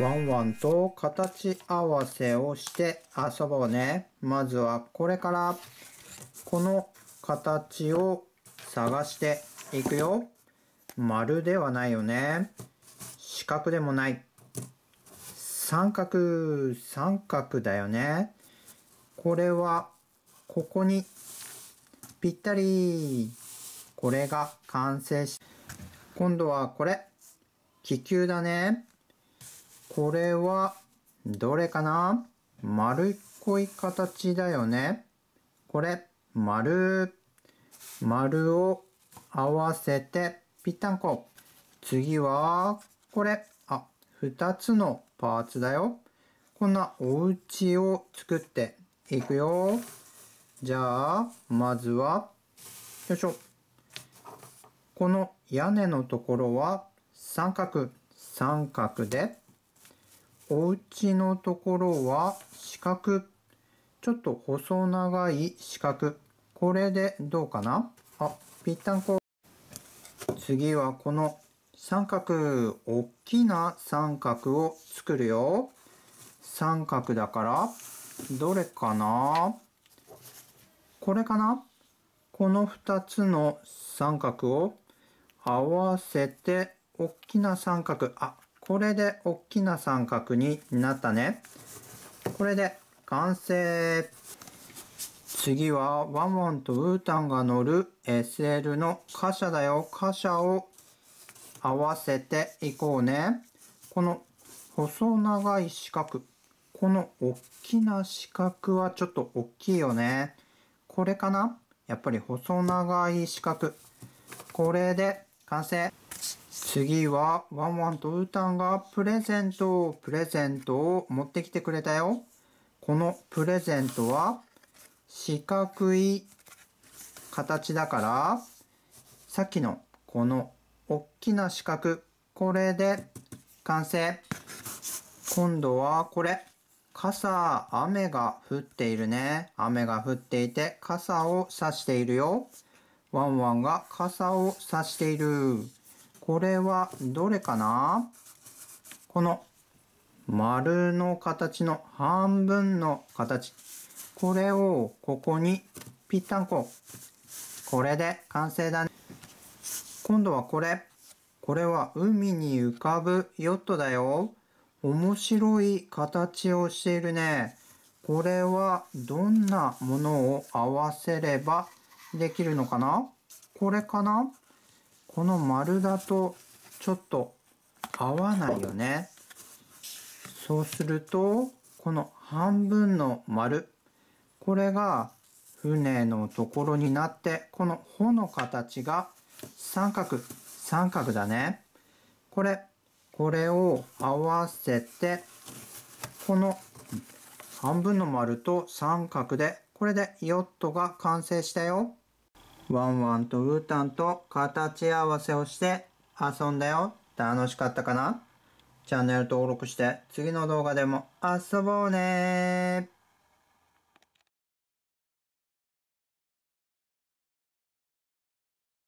ワンワンと形合わせをして遊ぼうね。まずはこれからこの形を探していくよ。丸ではないよね。四角でもない。三角、三角だよね。これはここにぴったり。これが完成し、今度はこれ。気球だね。これは、どれかな？丸っこい形だよね。これ、丸。丸を合わせて、ぴったんこ。次は、これ。あ、二つのパーツだよ。こんなお家を作っていくよ。じゃあ、まずは、よいしょ。この屋根のところは三角、三角で、お家のところは四角。ちょっと細長い四角。これでどうかな？あ、ぴったんこ。次はこの三角、大きな三角を作るよ。三角だから、どれかな？これかな？この二つの三角を合わせて、大きな三角。あ、これで大きな三角になったね。これで完成。次はワンワンとウータンが乗る SL の貨車だよ。貨車を合わせていこうね。この細長い四角。この大きな四角はちょっと大きいよね。これかな？やっぱり細長い四角。これで完成。次は、ワンワンとウータンがプレゼントを、プレゼントを持ってきてくれたよ。このプレゼントは、四角い形だから、さっきのこの大きな四角、これで完成。今度はこれ。傘、雨が降っているね。雨が降っていて傘を差しているよ。ワンワンが傘を差している。これはどれかな？この丸の形の半分の形。これをここにぴったんこ。これで完成だね。今度はこれ。これは海に浮かぶヨットだよ。面白い形をしているね。これはどんなものを合わせればできるのかな？これかな？この丸だとちょっと合わないよね。そうすると、この半分の丸、これが船のところになって、この穂の形が三角、三角だね。これ、これを合わせて、この半分の丸と三角で、これでヨットが完成したよ。ワンワンとウータンと形合わせをして遊んだよ。楽しかったかな？チャンネル登録して次の動画でも遊ぼうね